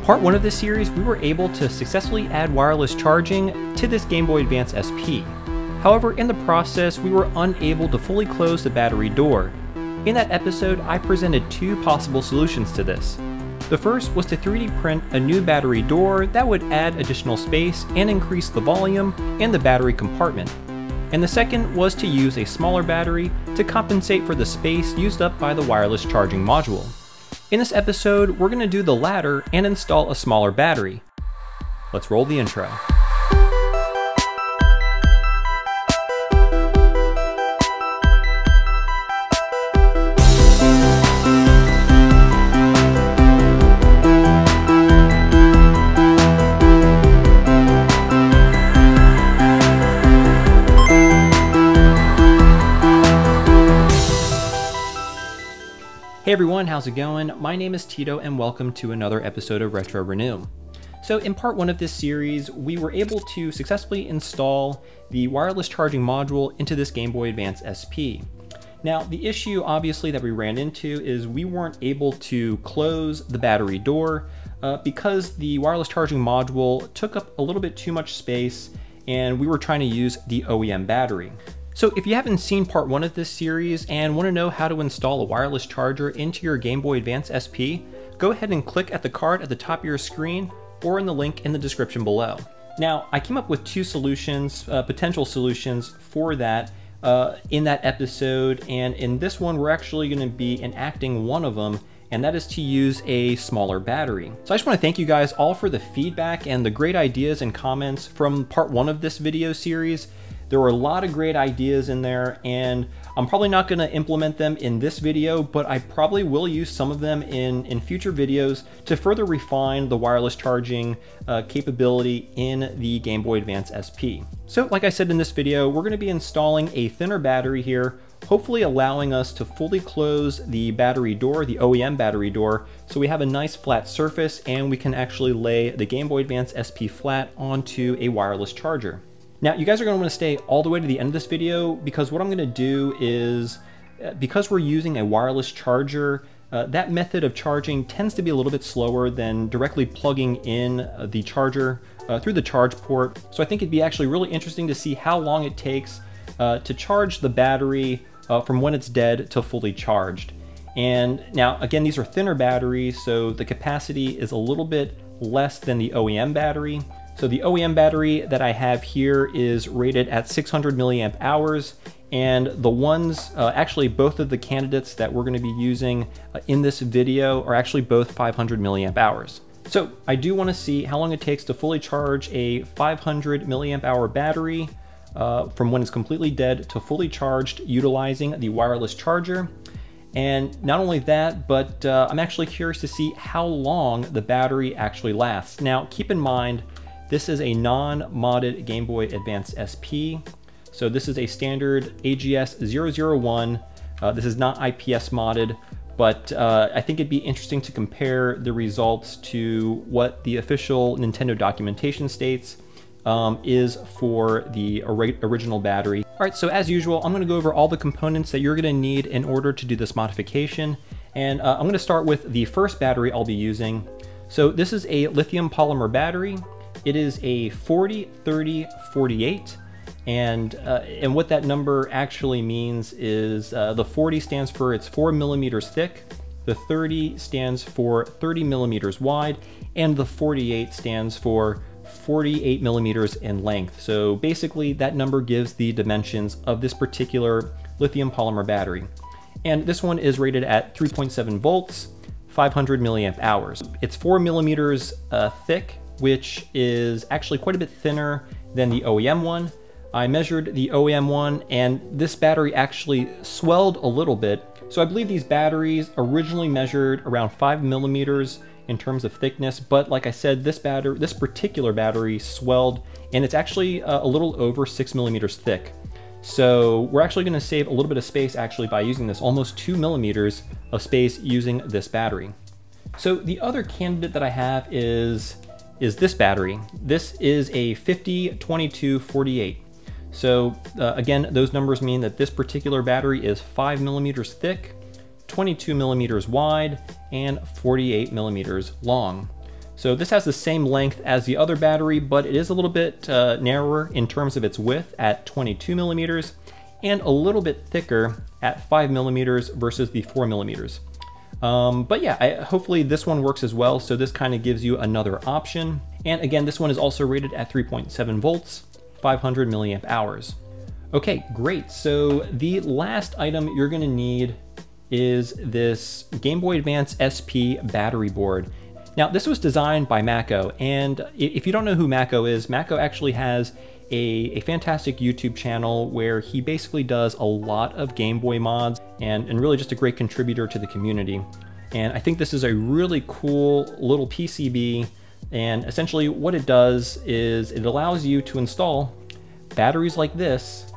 in part one of this series, we were able to successfully add wireless charging to this Game Boy Advance SP. However, in the process, we were unable to fully close the battery door. In that episode, I presented two possible solutions to this. The first was to 3D print a new battery door that would add additional space and increase the volume and the battery compartment. And the second was to use a smaller battery to compensate for the space used up by the wireless charging module. In this episode, we're going to do the latter and install a smaller battery. Let's roll the intro. Hey everyone, how's it going? My name is Tito and welcome to another episode of Retro Renew. So in part one of this series, we were able to successfully install the wireless charging module into this Game Boy Advance SP. Now, the issue obviously that we ran into is we weren't able to close the battery door uh, because the wireless charging module took up a little bit too much space and we were trying to use the OEM battery. So if you haven't seen part one of this series and want to know how to install a wireless charger into your Game Boy Advance SP, go ahead and click at the card at the top of your screen or in the link in the description below. Now, I came up with two solutions, uh, potential solutions for that uh, in that episode, and in this one, we're actually going to be enacting one of them, and that is to use a smaller battery. So I just want to thank you guys all for the feedback and the great ideas and comments from part one of this video series. There were a lot of great ideas in there and I'm probably not going to implement them in this video, but I probably will use some of them in, in future videos to further refine the wireless charging uh, capability in the Game Boy Advance SP. So like I said in this video, we're going to be installing a thinner battery here, hopefully allowing us to fully close the battery door, the OEM battery door, so we have a nice flat surface and we can actually lay the Game Boy Advance SP flat onto a wireless charger. Now, you guys are going to want to stay all the way to the end of this video because what I'm going to do is, uh, because we're using a wireless charger, uh, that method of charging tends to be a little bit slower than directly plugging in uh, the charger uh, through the charge port. So I think it'd be actually really interesting to see how long it takes uh, to charge the battery from when it's dead to fully charged. And now, again, these are thinner batteries, so the capacity is a little bit less than the OEM battery. So the OEM battery that I have here is rated at 600 milliamp hours and the ones, uh, actually both of the candidates that we're gonna be using uh, in this video are actually both 500 milliamp hours. So I do wanna see how long it takes to fully charge a 500 milliamp hour battery uh, from when it's completely dead to fully charged utilizing the wireless charger. And not only that, but uh, I'm actually curious to see how long the battery actually lasts. Now, keep in mind, this is a non-modded Game Boy Advance SP. So this is a standard AGS 001. Uh, this is not IPS modded, but uh, I think it'd be interesting to compare the results to what the official Nintendo documentation states um, is for the original battery. All right, so as usual, I'm gonna go over all the components that you're gonna need in order to do this modification. And uh, I'm gonna start with the first battery I'll be using. So this is a lithium polymer battery. It is a 40, 30, 48. And, uh, and what that number actually means is uh, the 40 stands for it's four millimeters thick, the 30 stands for 30 millimeters wide, and the 48 stands for 48 millimeters in length. So basically that number gives the dimensions of this particular lithium polymer battery. And this one is rated at 3.7 volts, 500 milliamp hours. It's four millimeters uh, thick which is actually quite a bit thinner than the OEM one. I measured the OEM one and this battery actually swelled a little bit. So I believe these batteries originally measured around five millimeters in terms of thickness, but like I said, this battery, this particular battery swelled and it's actually uh, a little over six millimeters thick. So we're actually gonna save a little bit of space actually by using this, almost two millimeters of space using this battery. So the other candidate that I have is is this battery. This is a 50-22-48. So uh, again, those numbers mean that this particular battery is five millimeters thick, 22 millimeters wide, and 48 millimeters long. So this has the same length as the other battery, but it is a little bit uh, narrower in terms of its width at 22 millimeters and a little bit thicker at 5 millimeters versus the 4 millimeters. Um, but yeah, I, hopefully this one works as well. So this kind of gives you another option. And again, this one is also rated at 3.7 volts, 500 milliamp hours. Okay, great. So the last item you're gonna need is this Game Boy Advance SP battery board. Now, this was designed by Makho, and if you don't know who Makho is, Makho actually has a, a, fantastic YouTube channel where he basically does a lot of Game Boy mods and, and really just a great contributor to the community. And I think this is a really cool little PCB, and essentially what it does is it allows you to install batteries like this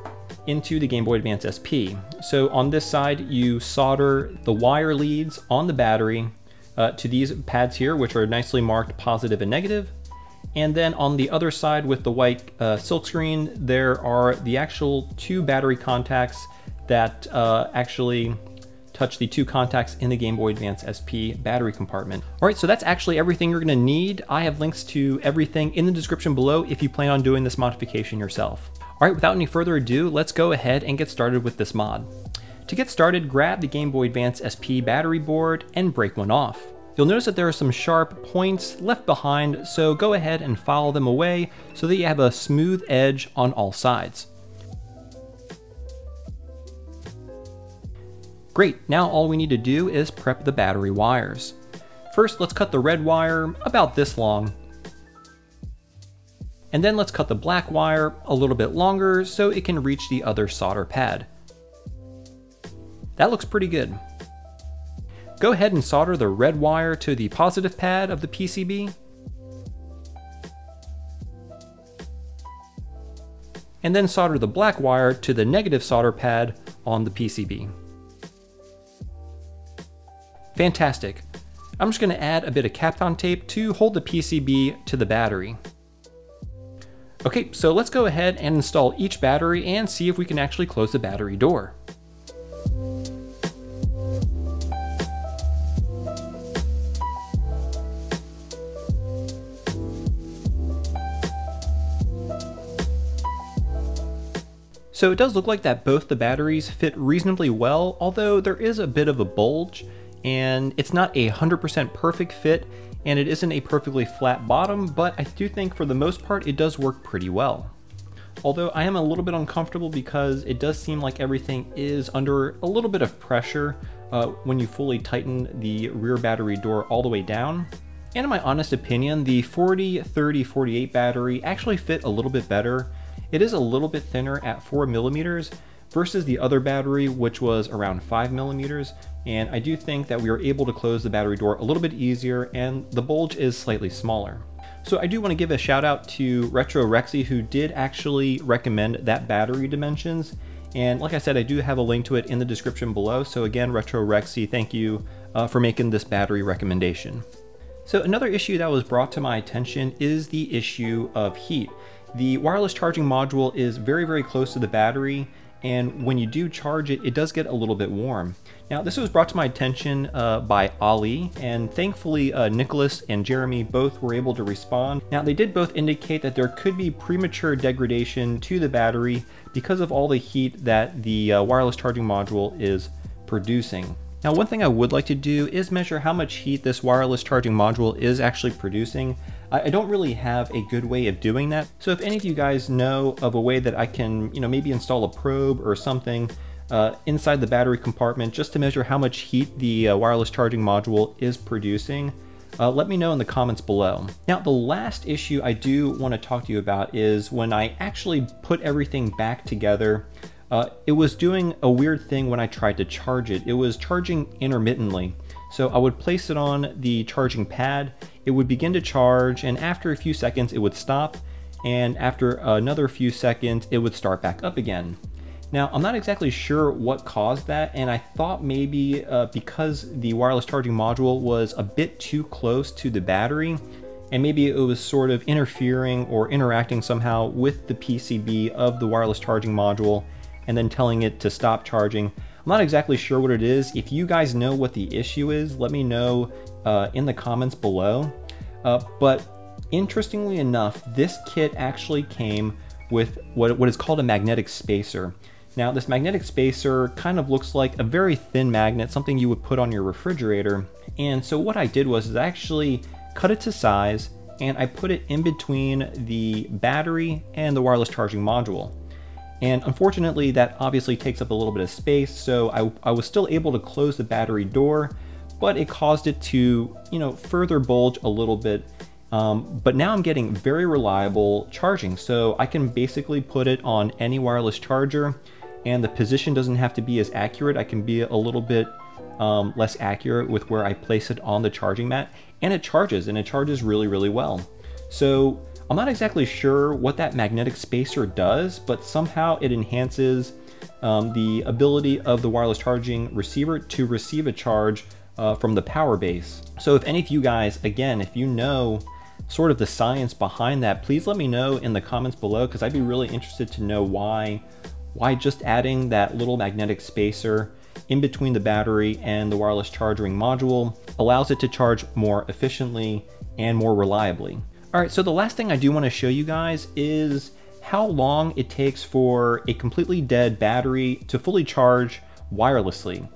into the Game Boy Advance SP. So on this side, you solder the wire leads on the battery uh, to these pads here, which are nicely marked positive and negative. And then on the other side with the white uh, silkscreen, there are the actual two battery contacts that uh, actually touch the two contacts in the Game Boy Advance SP battery compartment. All right, so that's actually everything you're gonna need. I have links to everything in the description below if you plan on doing this modification yourself. All right, without any further ado, let's go ahead and get started with this mod. To get started, grab the Game Boy Advance SP battery board and break one off. You'll notice that there are some sharp points left behind, so go ahead and file them away so that you have a smooth edge on all sides. Great, now all we need to do is prep the battery wires. First, let's cut the red wire about this long. And then let's cut the black wire a little bit longer so it can reach the other solder pad. That looks pretty good. Go ahead and solder the red wire to the positive pad of the PCB. And then solder the black wire to the negative solder pad on the PCB. Fantastic. I'm just going to add a bit of Kapton tape to hold the PCB to the battery. Okay, so let's go ahead and install each battery and see if we can actually close the battery door. So it does look like that both the batteries fit reasonably well, although there is a bit of a bulge, and it's not a 100% perfect fit, and it isn't a perfectly flat bottom, but I do think for the most part it does work pretty well. Although I am a little bit uncomfortable because it does seem like everything is under a little bit of pressure uh, when you fully tighten the rear battery door all the way down. And in my honest opinion, the 40, 30, 48 battery actually fit a little bit better it is a little bit thinner at 4 millimeters versus the other battery, which was around 5 millimeters. And I do think that we are able to close the battery door a little bit easier and the bulge is slightly smaller. So I do want to give a shout out to Retro Rexy who did actually recommend that battery dimensions. And like I said, I do have a link to it in the description below. So again, Retro Rexy, thank you uh, for making this battery recommendation. So another issue that was brought to my attention is the issue of heat. The wireless charging module is very, very close to the battery, and when you do charge it, it does get a little bit warm. Now, this was brought to my attention uh, by Ali, and thankfully uh, Nicholas and Jeremy both were able to respond. Now, they did both indicate that there could be premature degradation to the battery because of all the heat that the uh, wireless charging module is producing. Now, one thing I would like to do is measure how much heat this wireless charging module is actually producing. I don't really have a good way of doing that. So if any of you guys know of a way that I can, you know, maybe install a probe or something uh, inside the battery compartment just to measure how much heat the uh, wireless charging module is producing, uh, let me know in the comments below. Now, the last issue I do want to talk to you about is when I actually put everything back together, uh, it was doing a weird thing when I tried to charge it. It was charging intermittently. So I would place it on the charging pad, it would begin to charge, and after a few seconds it would stop, and after another few seconds it would start back up again. Now, I'm not exactly sure what caused that, and I thought maybe uh, because the wireless charging module was a bit too close to the battery, and maybe it was sort of interfering or interacting somehow with the PCB of the wireless charging module, and then telling it to stop charging. I'm not exactly sure what it is. If you guys know what the issue is, let me know uh, in the comments below. Uh, but interestingly enough, this kit actually came with what, what is called a magnetic spacer. Now this magnetic spacer kind of looks like a very thin magnet, something you would put on your refrigerator. And so what I did was is I actually cut it to size and I put it in between the battery and the wireless charging module. And unfortunately that obviously takes up a little bit of space so I, I was still able to close the battery door but it caused it to you know further bulge a little bit um, but now I'm getting very reliable charging so I can basically put it on any wireless charger and the position doesn't have to be as accurate. I can be a little bit um, less accurate with where I place it on the charging mat and it charges and it charges really, really well. So I'm not exactly sure what that magnetic spacer does, but somehow it enhances um, the ability of the wireless charging receiver to receive a charge uh, from the power base. So if any of you guys, again, if you know sort of the science behind that, please let me know in the comments below because I'd be really interested to know why why just adding that little magnetic spacer in between the battery and the wireless charging module allows it to charge more efficiently and more reliably. All right, so the last thing I do wanna show you guys is how long it takes for a completely dead battery to fully charge wirelessly.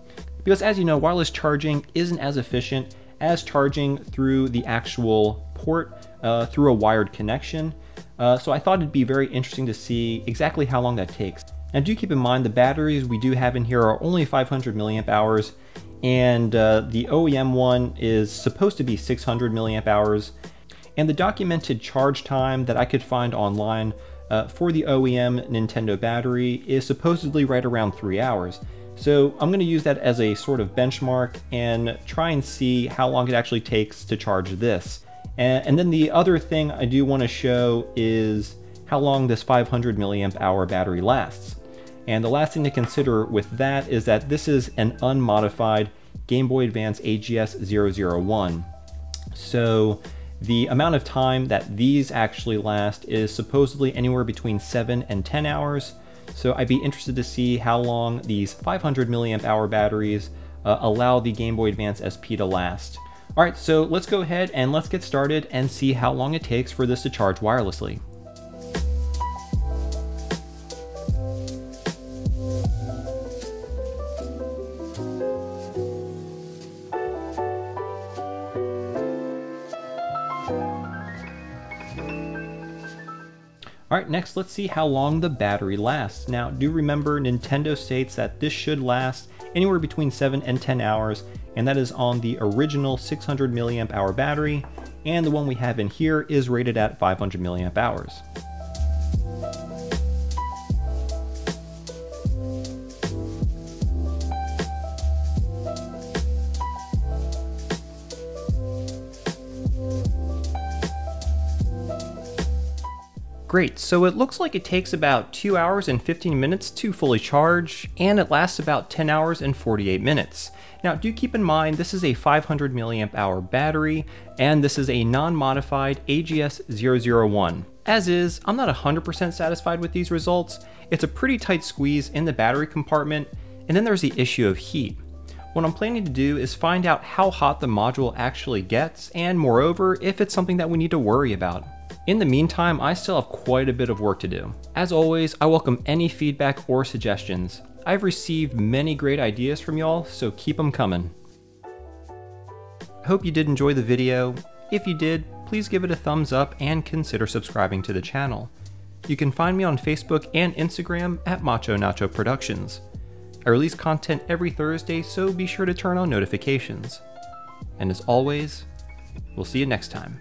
Because as you know, wireless charging isn't as efficient as charging through the actual port uh, through a wired connection. Uh, so I thought it'd be very interesting to see exactly how long that takes. Now do keep in mind the batteries we do have in here are only 500 milliamp hours and uh, the OEM one is supposed to be 600 milliamp hours and the documented charge time that I could find online uh, for the OEM Nintendo battery is supposedly right around three hours. So I'm going to use that as a sort of benchmark and try and see how long it actually takes to charge this. And, and then the other thing I do want to show is how long this 500 milliamp hour battery lasts. And the last thing to consider with that is that this is an unmodified Game Boy Advance AGS-001. So the amount of time that these actually last is supposedly anywhere between 7 and 10 hours. So I'd be interested to see how long these 500 milliamp hour batteries uh, allow the Game Boy Advance SP to last. Alright, so let's go ahead and let's get started and see how long it takes for this to charge wirelessly. Alright, next let's see how long the battery lasts. Now, do remember Nintendo states that this should last anywhere between 7 and 10 hours, and that is on the original 600 milliamp hour battery, and the one we have in here is rated at 500 milliamp hours. Great, so it looks like it takes about 2 hours and 15 minutes to fully charge, and it lasts about 10 hours and 48 minutes. Now do keep in mind this is a 500 milliamp hour battery, and this is a non-modified AGS-001. As is, I'm not 100% satisfied with these results. It's a pretty tight squeeze in the battery compartment, and then there's the issue of heat. What I'm planning to do is find out how hot the module actually gets, and moreover, if it's something that we need to worry about. In the meantime, I still have quite a bit of work to do. As always, I welcome any feedback or suggestions. I've received many great ideas from y'all, so keep them coming. I hope you did enjoy the video. If you did, please give it a thumbs up and consider subscribing to the channel. You can find me on Facebook and Instagram at Macho Nacho Productions. I release content every Thursday, so be sure to turn on notifications. And as always, we'll see you next time.